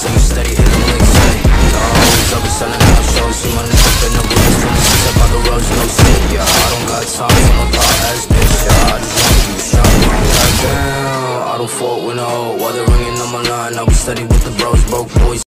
So you steady hit them like steady Always up and selling out shows. See my niggas been up with this 26 up on the roads, no shit Yeah, I don't got time for no thought ass bitch. Yeah, I just wanna be shot. Goddamn, I don't fault with no While they're ringing on my line. I be steady with the bros, broke boys.